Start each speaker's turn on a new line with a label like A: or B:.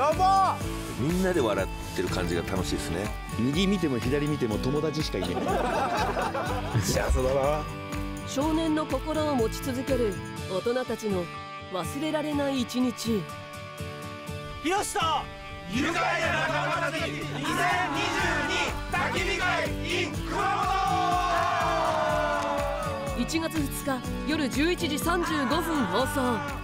A: やば
B: みんなで笑ってる感じが楽しいですね。
C: 右見ても左見ても友達しかいない。
B: 幸せだな。
D: 少年の心を持ち続ける大人たちの忘れられない一日。
A: ひろしと
E: 愉快な仲間たち2022焚き火会 in 熊本。
D: 1月2日夜11時35分放送。